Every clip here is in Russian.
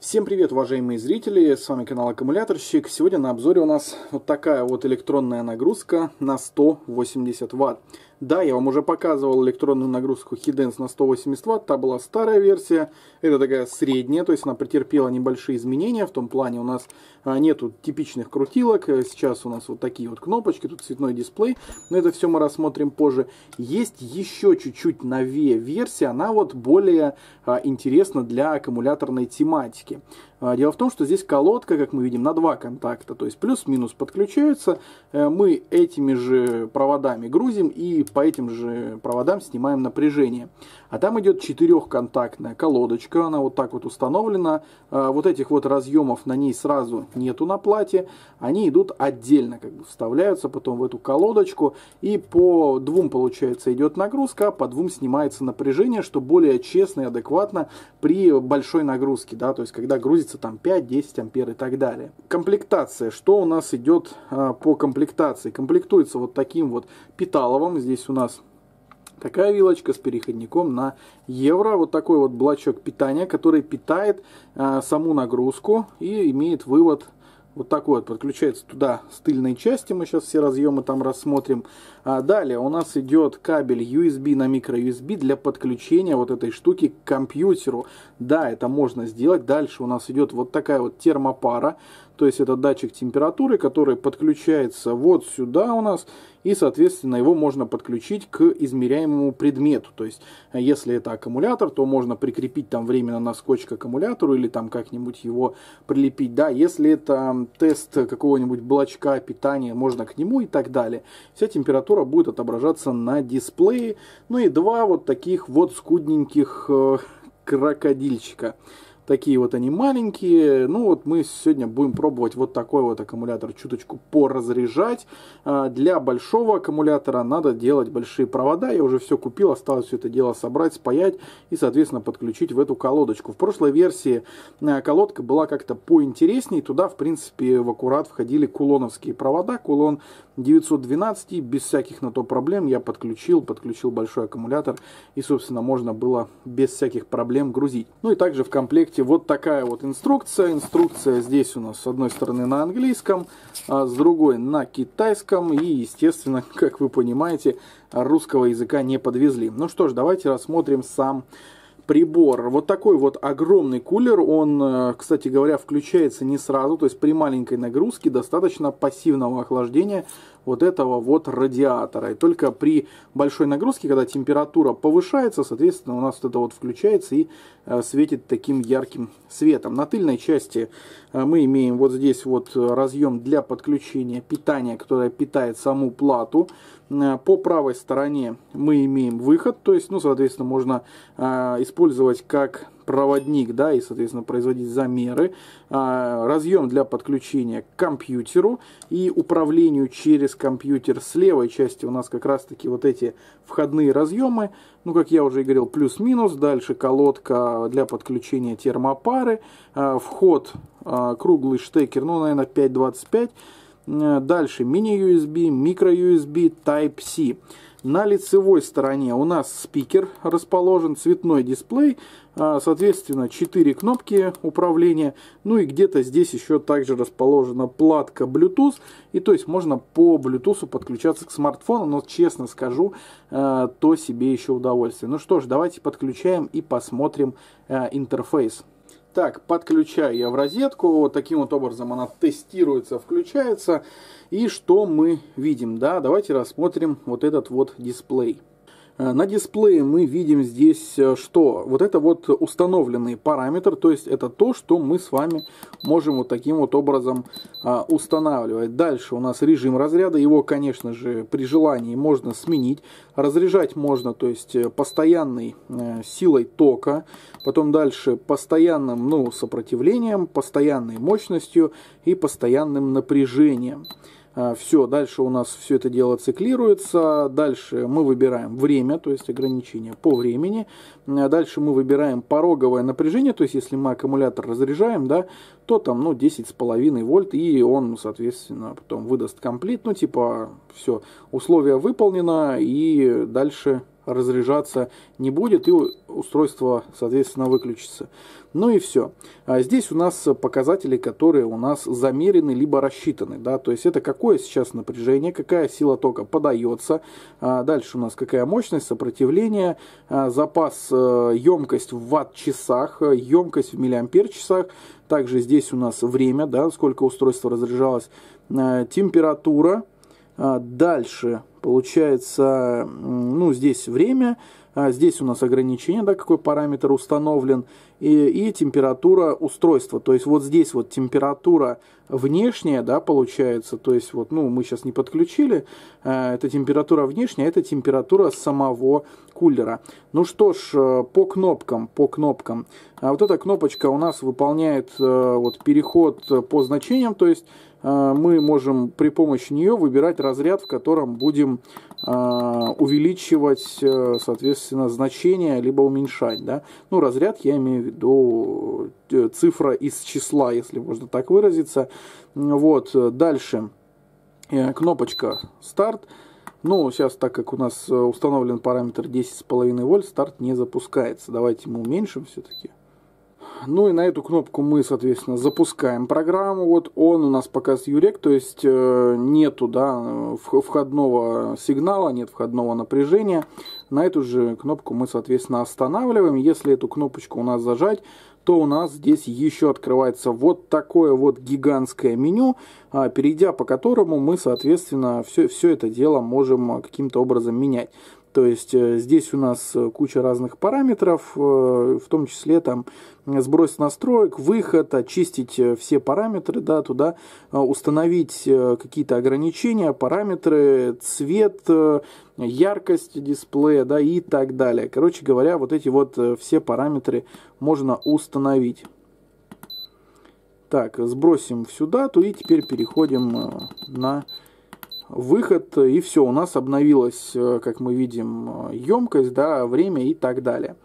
Всем привет, уважаемые зрители, с вами канал Аккумуляторщик. Сегодня на обзоре у нас вот такая вот электронная нагрузка на 180 Вт. Да, я вам уже показывал электронную нагрузку Hidens на 180 Вт, та была старая версия, это такая средняя, то есть она претерпела небольшие изменения, в том плане у нас а, нету типичных крутилок, сейчас у нас вот такие вот кнопочки, тут цветной дисплей, но это все мы рассмотрим позже. Есть еще чуть-чуть новее версия, она вот более а, интересна для аккумуляторной тематики. А, дело в том, что здесь колодка, как мы видим, на два контакта, то есть плюс-минус подключаются. Э, мы этими же проводами грузим и по этим же проводам снимаем напряжение. А там идет четырехконтактная колодочка, она вот так вот установлена. А, вот этих вот разъемов на ней сразу нету на плате, они идут отдельно, как бы вставляются потом в эту колодочку. И по двум, получается, идет нагрузка, а по двум снимается напряжение, что более честно и адекватно при большой нагрузке, да, то есть когда грузится находится там 5-10 ампер и так далее. Комплектация. Что у нас идет а, по комплектации? Комплектуется вот таким вот питаловым. Здесь у нас такая вилочка с переходником на евро. Вот такой вот блочок питания, который питает а, саму нагрузку и имеет вывод вот такой вот подключается туда с тыльной части. Мы сейчас все разъемы там рассмотрим. А далее у нас идет кабель USB на micro-USB для подключения вот этой штуки к компьютеру. Да, это можно сделать. Дальше у нас идет вот такая вот термопара. То есть это датчик температуры, который подключается вот сюда у нас. И, соответственно, его можно подключить к измеряемому предмету. То есть, если это аккумулятор, то можно прикрепить там временно на скотч к аккумулятору или там как-нибудь его прилепить. Да, если это тест какого-нибудь блочка питания, можно к нему и так далее. Вся температура будет отображаться на дисплее. Ну и два вот таких вот скудненьких э, крокодильчика. Такие вот они маленькие. Ну вот мы сегодня будем пробовать вот такой вот аккумулятор чуточку поразряжать. А, для большого аккумулятора надо делать большие провода. Я уже все купил, осталось все это дело собрать, спаять и, соответственно, подключить в эту колодочку. В прошлой версии а, колодка была как-то поинтереснее. Туда, в принципе, в аккурат входили кулоновские провода. Кулон 912, без всяких на то проблем я подключил, подключил большой аккумулятор и, собственно, можно было без всяких проблем грузить. Ну и также в комплекте вот такая вот инструкция. Инструкция здесь у нас с одной стороны на английском, а с другой на китайском и, естественно, как вы понимаете, русского языка не подвезли. Ну что ж, давайте рассмотрим сам прибор. Вот такой вот огромный кулер, он, э, кстати говоря, включается не сразу, то есть при маленькой нагрузке достаточно пассивного охлаждения вот этого вот радиатора. И только при большой нагрузке, когда температура повышается, соответственно, у нас вот это вот включается и э, светит таким ярким светом. На тыльной части э, мы имеем вот здесь вот разъем для подключения питания, которое питает саму плату. Э, по правой стороне мы имеем выход, то есть, ну, соответственно, можно использовать как проводник, да, и, соответственно, производить замеры, а, разъем для подключения к компьютеру и управлению через компьютер. С левой части у нас как раз-таки вот эти входные разъемы, ну, как я уже говорил, плюс-минус, дальше колодка для подключения термопары, а, вход а, круглый штекер, ну, наверное, 5.25, дальше мини-USB, микро-USB, Type-C. На лицевой стороне у нас спикер расположен, цветной дисплей, а, соответственно 4 кнопки управления, ну и где-то здесь еще также расположена платка Bluetooth, и то есть можно по Bluetooth подключаться к смартфону, но честно скажу, а, то себе еще удовольствие. Ну что ж, давайте подключаем и посмотрим а, интерфейс. Так, подключаю я в розетку, вот таким вот образом она тестируется, включается. И что мы видим, да, давайте рассмотрим вот этот вот дисплей. Э, на дисплее мы видим здесь э, что? Вот это вот установленный параметр, то есть это то, что мы с вами можем вот таким вот образом а, устанавливать. Дальше у нас режим разряда, его, конечно же, при желании можно сменить. Разряжать можно, то есть э, постоянной силой тока, потом дальше постоянным ну, сопротивлением, постоянной мощностью и постоянным напряжением. А, все, дальше у нас все это дело циклируется. Дальше мы выбираем время, то есть ограничение по времени. А, дальше мы выбираем пороговое напряжение, то есть если мы аккумулятор разряжаем, да, то там ну, 10,5 вольт, и он, соответственно, потом выдаст комплит. Ну, типа, все, условие выполнено, и дальше разряжаться не будет и устройство, соответственно, выключится. Ну и все. А здесь у нас показатели, которые у нас замерены либо рассчитаны. Да? То есть это какое сейчас напряжение, какая сила тока подается. А дальше у нас какая мощность, сопротивление, а, запас, э, емкость в ватт-часах, емкость в миллиампер-часах. Также здесь у нас время, да, сколько устройство разряжалось, а, температура. Дальше получается, ну, здесь время, а здесь у нас ограничение, да, какой параметр установлен, и, и температура устройства. То есть вот здесь вот температура внешняя, да, получается, то есть вот, ну, мы сейчас не подключили, э, это температура внешняя, это температура самого кулера. Ну что ж, э, по кнопкам, по кнопкам. А вот эта кнопочка у нас выполняет э, вот переход по значениям, то есть э, мы можем при помощи нее выбирать разряд, в котором будем э, увеличивать, э, соответственно, значение, либо уменьшать, да. Ну, разряд я имею в виду э, цифра из числа, если можно так выразиться. Вот, дальше э, кнопочка старт. Ну, сейчас, так как у нас установлен параметр 10,5 вольт, старт не запускается. Давайте мы уменьшим все-таки. Ну и на эту кнопку мы, соответственно, запускаем программу. Вот он у нас показывает юрек, то есть э, нету да, входного сигнала, нет входного напряжения. На эту же кнопку мы, соответственно, останавливаем. Если эту кнопочку у нас зажать, то у нас здесь еще открывается вот такое вот гигантское меню, а, перейдя по которому мы, соответственно, все, все это дело можем каким-то образом менять. То есть э, здесь у нас э, куча разных параметров, э, в том числе там сброс настроек, выход, очистить все параметры, да, туда установить какие-то ограничения, параметры, цвет, яркость дисплея, да, и так далее. Короче говоря, вот эти вот все параметры можно установить. Так, сбросим всю дату и теперь переходим на выход, и все, у нас обновилась, э, как мы видим, емкость, да, время и так далее.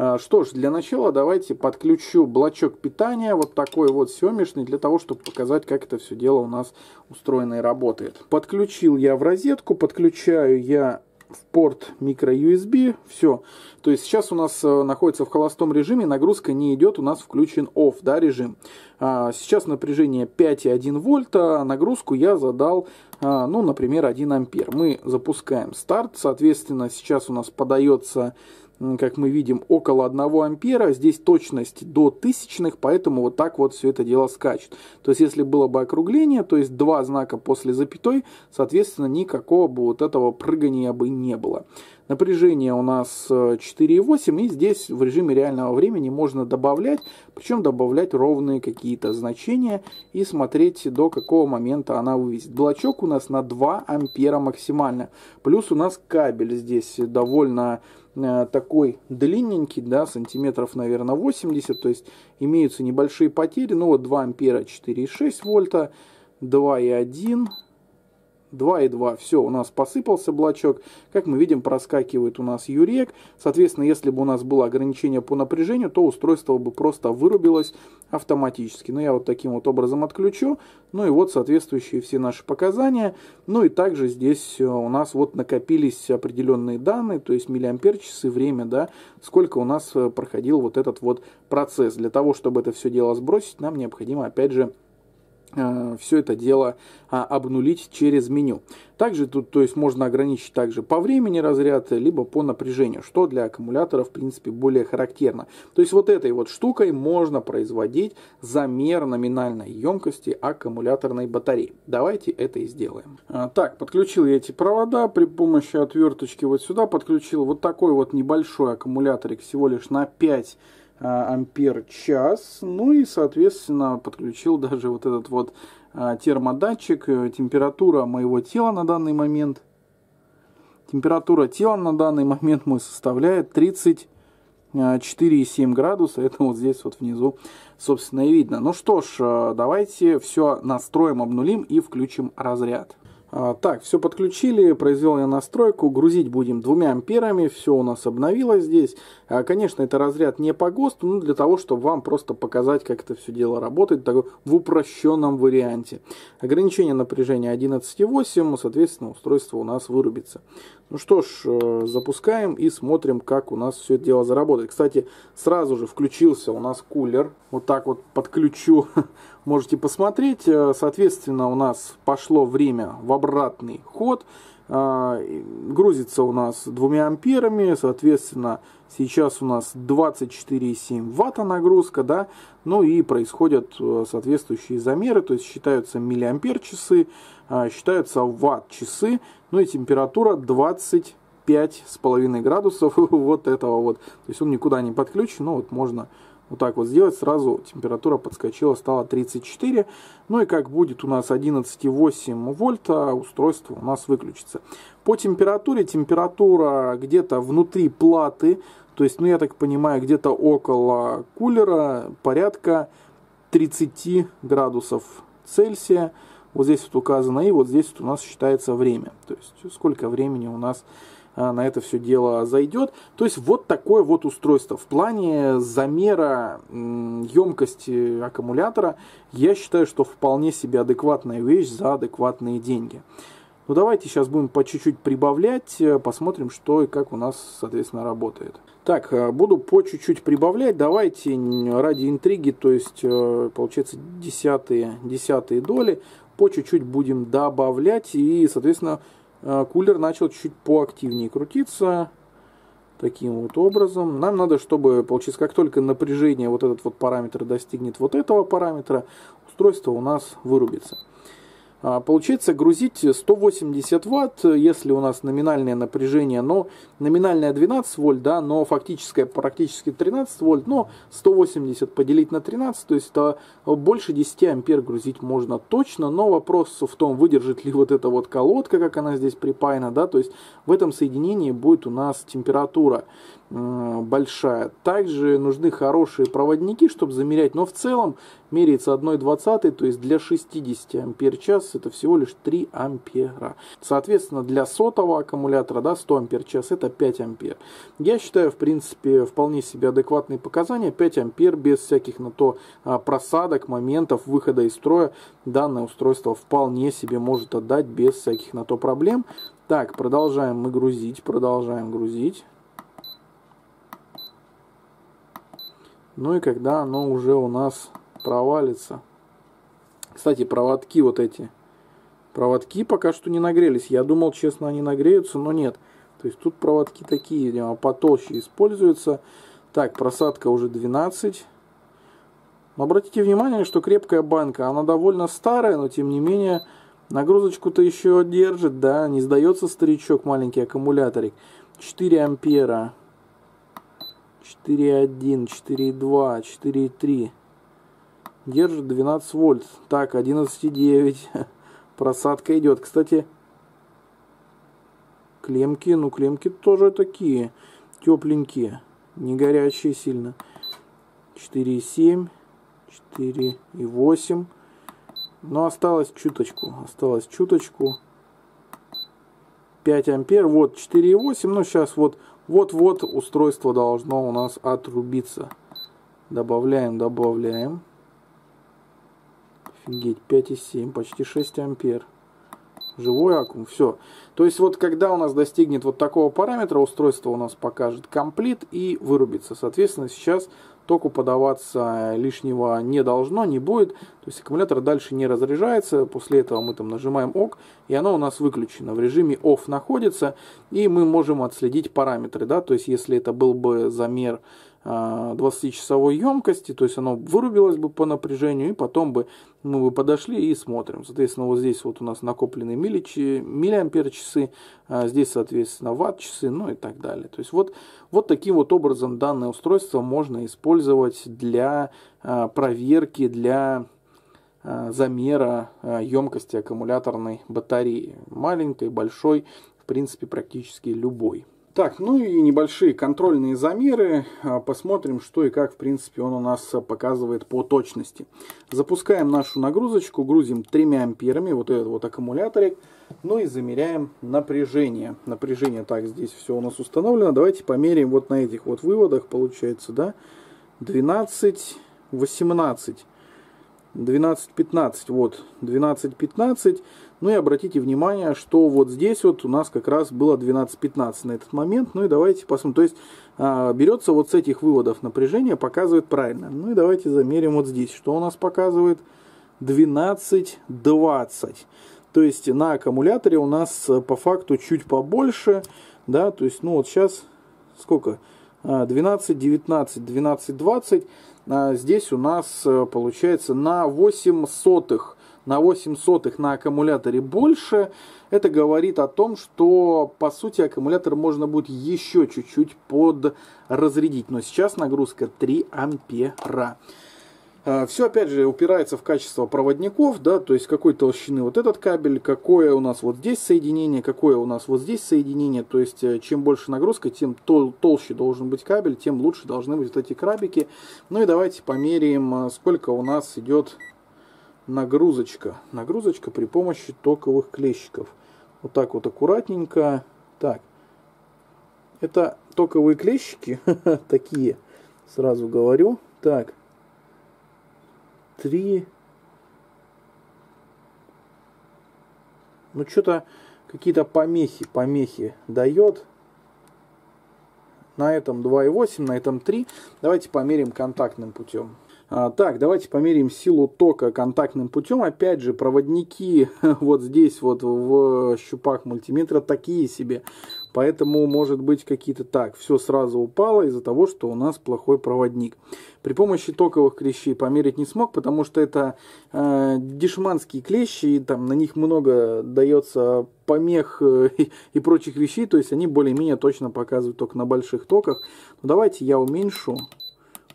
А, что ж, для начала давайте подключу блочок питания, вот такой вот семишный, для того, чтобы показать, как это все дело у нас устроено и работает. Подключил я в розетку, подключаю я в порт micro-USB, все. То есть сейчас у нас э, находится в холостом режиме, нагрузка не идет, у нас включен OFF да, режим. А, сейчас напряжение 5,1 вольта, нагрузку я задал, а, ну, например, 1 ампер. Мы запускаем старт, соответственно, сейчас у нас подается как мы видим, около 1 ампера. Здесь точность до тысячных, поэтому вот так вот все это дело скачет. То есть, если было бы округление, то есть два знака после запятой, соответственно, никакого бы вот этого прыгания бы не было. Напряжение у нас 4,8 э, и здесь в режиме реального времени можно добавлять, причем добавлять ровные какие-то значения и смотреть до какого момента она вывесит. Блочок у нас на 2 ампера максимально. Плюс у нас кабель здесь довольно такой длинненький, да, сантиметров, наверное, 80, то есть имеются небольшие потери, ну вот 2 ампера 4,6 вольта, 2,1 2,2. Все, у нас посыпался блочок. Как мы видим, проскакивает у нас юрек. Соответственно, если бы у нас было ограничение по напряжению, то устройство бы просто вырубилось автоматически. Но я вот таким вот образом отключу. Ну и вот соответствующие все наши показания. Ну и также здесь э, у нас вот накопились определенные данные, то есть миллиампер часы, время, да, сколько у нас э, проходил вот этот вот процесс. Для того, чтобы это все дело сбросить, нам необходимо опять же все это дело а, обнулить через меню. Также тут то есть, можно ограничить также по времени разряд, либо по напряжению, что для аккумулятора в принципе более характерно. То есть вот этой вот штукой можно производить замер номинальной емкости аккумуляторной батареи. Давайте это и сделаем. А, так, подключил я эти провода при помощи отверточки вот сюда, подключил вот такой вот небольшой аккумуляторик всего лишь на 5 а, ампер час. Ну и, соответственно, подключил даже вот этот вот а, термодатчик. Э, температура моего тела на данный момент. Температура тела на данный момент мой составляет 34,7 градуса. Это вот здесь вот внизу, собственно, и видно. Ну что ж, давайте все настроим, обнулим и включим разряд. А, так, все подключили, произвел я настройку, грузить будем двумя амперами, все у нас обновилось здесь. А, конечно, это разряд не по ГОСТу, но для того, чтобы вам просто показать, как это все дело работает в упрощенном варианте. Ограничение напряжения 11,8, соответственно, устройство у нас вырубится. Ну что ж, э, запускаем и смотрим, как у нас все это дело заработает. Кстати, сразу же включился у нас кулер. Вот так вот подключу, можете посмотреть. Э, соответственно, у нас пошло время в обратный ход. Э, грузится у нас двумя амперами, соответственно, сейчас у нас 24,7 ватта нагрузка, да, ну и происходят соответствующие замеры, то есть считаются миллиампер часы, считаются ватт часы, ну и температура 25 с половиной градусов вот этого вот. То есть он никуда не подключен, но вот можно вот так вот сделать, сразу температура подскочила, стала 34. Ну и как будет у нас 11,8 вольта, устройство у нас выключится. По температуре, температура где-то внутри платы, то есть, ну я так понимаю, где-то около кулера порядка 30 градусов Цельсия. Вот здесь вот указано и вот здесь вот у нас считается время. То есть сколько времени у нас на это все дело зайдет. То есть вот такое вот устройство. В плане замера емкости аккумулятора я считаю, что вполне себе адекватная вещь за адекватные деньги. Ну давайте сейчас будем по чуть-чуть прибавлять, э, посмотрим, что и как у нас, соответственно, работает. Так, э, буду по чуть-чуть прибавлять. Давайте ради интриги, то есть, э, получается, десятые, десятые доли по чуть-чуть будем добавлять. И, соответственно, кулер начал чуть-чуть поактивнее крутиться. Таким вот образом. Нам надо, чтобы, получится, как только напряжение, вот этот вот параметр достигнет вот этого параметра, устройство у нас вырубится. А, получается грузить 180 ватт, если у нас номинальное напряжение, но номинальное 12 вольт, да, но фактическое практически 13 вольт, но 180 поделить на 13, то есть это больше 10 ампер грузить можно точно, но вопрос в том, выдержит ли вот эта вот колодка, как она здесь припаяна, да, то есть в этом соединении будет у нас температура большая. Также нужны хорошие проводники, чтобы замерять, но в целом меряется 1,20, то есть для 60 ампер час это всего лишь 3 ампера. Соответственно, для сотового аккумулятора да, 100 ампер час это 5 ампер. Я считаю, в принципе, вполне себе адекватные показания. 5 ампер без всяких на то а, просадок, моментов выхода из строя данное устройство вполне себе может отдать без всяких на то проблем. Так, продолжаем мы грузить, продолжаем грузить. Ну и когда оно уже у нас провалится. Кстати, проводки вот эти. Проводки пока что не нагрелись. Я думал, честно, они нагреются, но нет. То есть тут проводки такие, видимо, потолще используются. Так, просадка уже 12. Но обратите внимание, что крепкая банка, она довольно старая, но тем не менее нагрузочку-то еще держит, да, не сдается старичок, маленький аккумуляторик. 4 ампера. 4.1, 4.2, 4.3. Держит 12 вольт. Так, 11.9. Просадка идет. Кстати, клемки, ну клемки тоже такие тепленькие. Не горячие сильно. 4.7, 4.8. Но осталось чуточку. Осталось чуточку. 5 ампер. Вот 4.8. Ну сейчас вот вот-вот устройство должно у нас отрубиться. Добавляем, добавляем. Офигеть, 5,7, почти 6 ампер. Живой аккум, все. То есть вот когда у нас достигнет вот такого параметра, устройство у нас покажет комплит и вырубится. Соответственно, сейчас току подаваться лишнего не должно, не будет. То есть аккумулятор дальше не разряжается. После этого мы там нажимаем ОК, и оно у нас выключено. В режиме OFF находится, и мы можем отследить параметры. Да? То есть если это был бы замер 20-часовой емкости, то есть оно вырубилось бы по напряжению, и потом бы мы бы подошли и смотрим. Соответственно, вот здесь вот у нас накоплены милли, миллиампер часы, а здесь, соответственно, ватт часы, ну и так далее. То есть вот, вот таким вот образом данное устройство можно использовать для а, проверки, для а, замера емкости аккумуляторной батареи. Маленькой, большой, в принципе, практически любой. Так, ну и небольшие контрольные замеры. А, посмотрим, что и как, в принципе, он у нас показывает по точности. Запускаем нашу нагрузочку, грузим 3 амперами, вот этот вот аккумуляторик. Ну и замеряем напряжение. Напряжение, так, здесь все у нас установлено. Давайте померяем вот на этих вот выводах, получается, да, 12, 18. 12-15, вот, 12-15. Ну и обратите внимание, что вот здесь вот у нас как раз было 12-15 на этот момент. Ну и давайте посмотрим. То есть а, берется вот с этих выводов напряжение, показывает правильно. Ну и давайте замерим вот здесь. Что у нас показывает? 12-20. То есть на аккумуляторе у нас по факту чуть побольше. Да, то есть, ну вот сейчас сколько? 12, 19, 12, 20. А здесь у нас э, получается на 8 сотых на 8 сотых на аккумуляторе больше, это говорит о том, что по сути аккумулятор можно будет еще чуть-чуть подразрядить. Но сейчас нагрузка 3 ампера. А, Все, опять же, упирается в качество проводников, да, то есть какой толщины вот этот кабель, какое у нас вот здесь соединение, какое у нас вот здесь соединение, то есть э, чем больше нагрузка, тем тол толще должен быть кабель, тем лучше должны быть вот эти крабики. Ну и давайте померяем, э, сколько у нас идет нагрузочка. Нагрузочка при помощи токовых клещиков. Вот так вот аккуратненько. Так, это токовые клещики, такие, сразу говорю. Так, три. Ну, что-то какие-то помехи, помехи дает. На этом 2,8, на этом 3. Давайте померим контактным путем. А, так, давайте померяем силу тока контактным путем. Опять же, проводники вот здесь вот в щупах мультиметра такие себе. Поэтому может быть какие-то так. Все сразу упало из-за того, что у нас плохой проводник. При помощи токовых клещей померить не смог, потому что это э, дешманские клещи, и там на них много дается помех э, и, и прочих вещей. То есть они более-менее точно показывают только на больших токах. Но давайте я уменьшу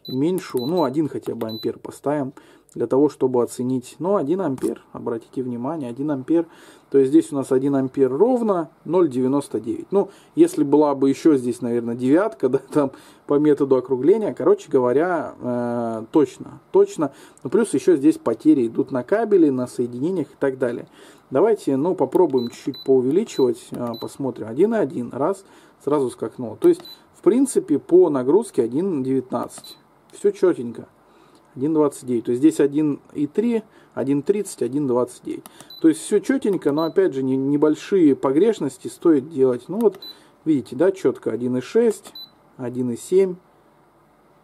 уменьшу, ну, один хотя бы ампер поставим, для того, чтобы оценить, ну, 1 ампер, обратите внимание, 1 ампер, то есть здесь у нас 1 ампер ровно 0,99. Ну, если была бы еще здесь, наверное, девятка, да, там по методу округления, короче говоря, э, точно, точно. Ну, плюс еще здесь потери идут на кабели, на соединениях и так далее. Давайте, ну, попробуем чуть-чуть поувеличивать, э, посмотрим. 1,1, раз, сразу скакнуло. То есть, в принципе, по нагрузке 1,19 все четенько. 1.29. То есть здесь 1.3, 1.30, 1.29. То есть все четенько, но опять же не, небольшие погрешности стоит делать. Ну вот, видите, да, четко 1.6, 1.7,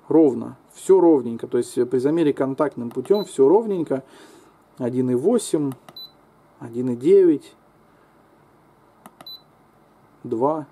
ровно. Все ровненько. То есть при замере контактным путем все ровненько. 1.8, 1.9, 2,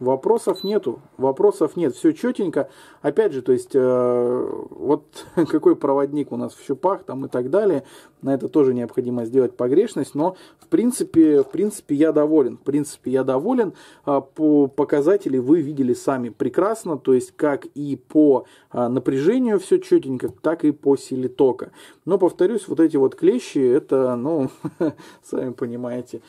Вопросов нету, вопросов нет, все четенько. Опять же, то есть, э, вот какой проводник у нас в щупах там и так далее, на это тоже необходимо сделать погрешность, но в принципе, в принципе я доволен, в принципе я доволен. Э, по показатели вы видели сами прекрасно, то есть как и по э, напряжению все четенько, так и по силе тока. Но повторюсь, вот эти вот клещи, это, ну, сами понимаете,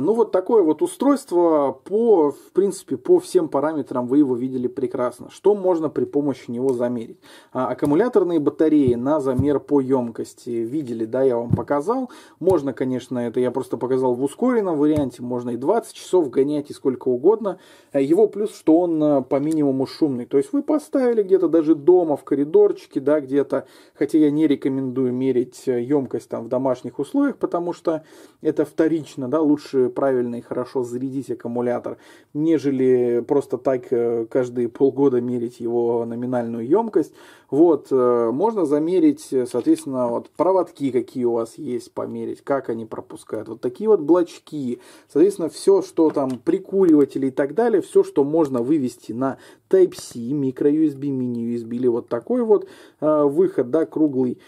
ну вот такое вот устройство по, в принципе, по всем параметрам вы его видели прекрасно. Что можно при помощи него замерить? А, аккумуляторные батареи на замер по емкости видели, да, я вам показал. Можно, конечно, это я просто показал в ускоренном варианте, можно и 20 часов гонять, и сколько угодно. А его плюс, что он а, по минимуму шумный. То есть вы поставили где-то даже дома в коридорчике, да, где-то, хотя я не рекомендую мерить емкость там в домашних условиях, потому что это вторично, да, лучше правильно и хорошо зарядить аккумулятор, нежели просто так э, каждые полгода мерить его номинальную емкость. Вот, э, можно замерить, соответственно, вот проводки, какие у вас есть, померить, как они пропускают. Вот такие вот блочки. Соответственно, все, что там прикуриватели и так далее, все, что можно вывести на Type-C, micro-USB, mini-USB или вот такой вот э, выход, да, круглый,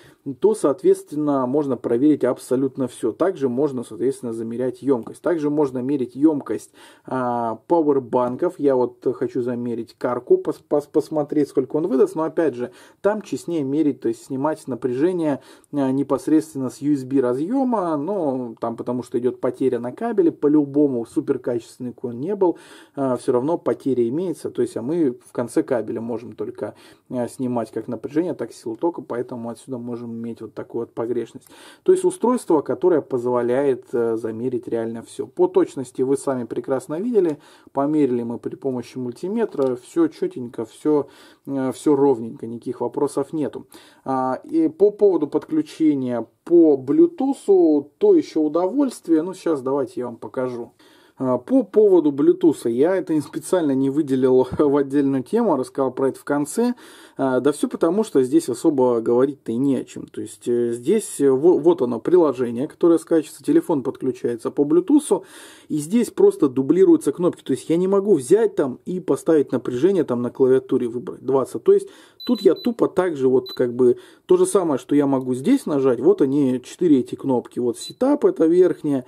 то, соответственно, можно проверить абсолютно все. Также можно, соответственно, замерять емкость. Также можно мерить емкость э, пауэрбанков. Я вот хочу замерить карку, пос пос посмотреть, сколько он выдаст. Но, опять же, там честнее мерить, то есть снимать напряжение э, непосредственно с USB разъема, но там потому что идет потеря на кабеле, по-любому супер качественный кон не был, э, все равно потеря имеется, то есть а мы в конце кабеля можем только снимать как напряжение, так и силу тока, поэтому отсюда можем иметь вот такую вот погрешность. То есть устройство, которое позволяет замерить реально все. По точности вы сами прекрасно видели, померили мы при помощи мультиметра, все четенько, все, э, все ровненько, никаких вопросов нету. А, и по поводу подключения по Bluetooth, то еще удовольствие, ну сейчас давайте я вам покажу. А, по поводу Bluetooth, я это специально не выделил в отдельную тему, а рассказал про это в конце. А, да все потому, что здесь особо говорить-то и не о чем. То есть э, здесь э, вот оно приложение, которое скачивается, телефон подключается по Bluetooth, и здесь просто дублируются кнопки. То есть я не могу взять там и поставить напряжение там на клавиатуре выбрать 20. То есть тут я тупо так же вот как бы то же самое, что я могу здесь нажать. Вот они, четыре эти кнопки. Вот Setup это верхняя,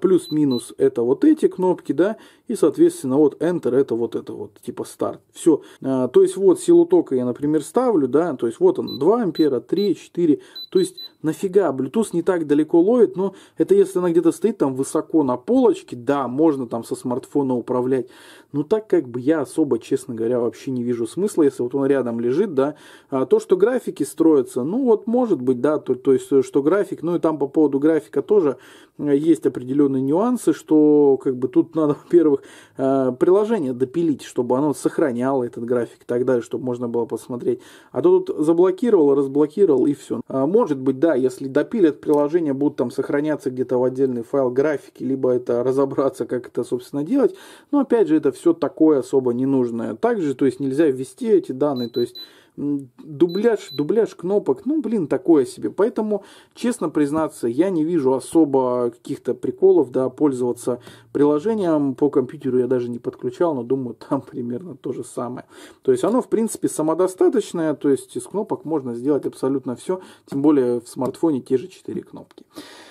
плюс-минус это вот эти кнопки, да, и, соответственно, вот Enter это вот это вот, типа старт. Все. А, то есть вот силу тока я, например, ставлю, да, то есть вот он 2 ампера, 3, 4, то есть нафига, Bluetooth не так далеко ловит, но это если она где-то стоит там высоко на полочке, да, можно там со смартфона управлять, но так как бы я особо, честно говоря, вообще не вижу смысла, если вот он рядом лежит, да, а то, что графики строятся, ну вот может быть, да, то, то есть что график, ну и там по поводу графика тоже есть определенные нюансы, что как бы тут надо, во-первых, э, приложение допилить, чтобы оно сохраняло этот график и так далее, чтобы можно было посмотреть. А то тут заблокировал, разблокировал и все. А может быть, да, если допилят приложение, будут там сохраняться где-то в отдельный файл графики, либо это разобраться, как это, собственно, делать. Но опять же, это все такое особо ненужное. Также, то есть нельзя ввести эти данные, то есть дубляж, дубляж кнопок, ну, блин, такое себе. Поэтому, честно признаться, я не вижу особо каких-то приколов, да, пользоваться приложением по компьютеру я даже не подключал, но думаю, там примерно то же самое. То есть оно, в принципе, самодостаточное, то есть из кнопок можно сделать абсолютно все, тем более в смартфоне те же 4 кнопки.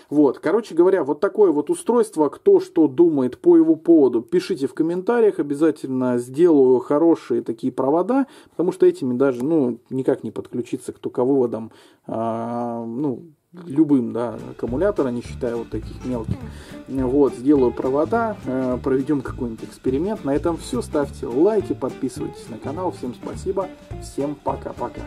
Вот, короче говоря, вот такое вот устройство, кто что думает по его поводу, пишите в комментариях, обязательно сделаю хорошие такие провода, потому что этими даже, ну, никак не подключиться к токовыводам, а, ну, любым, да, аккумулятора, не считая вот таких мелких. Вот, сделаю провода, э, проведем какой-нибудь эксперимент. На этом все. Ставьте лайки, подписывайтесь на канал. Всем спасибо. Всем пока-пока.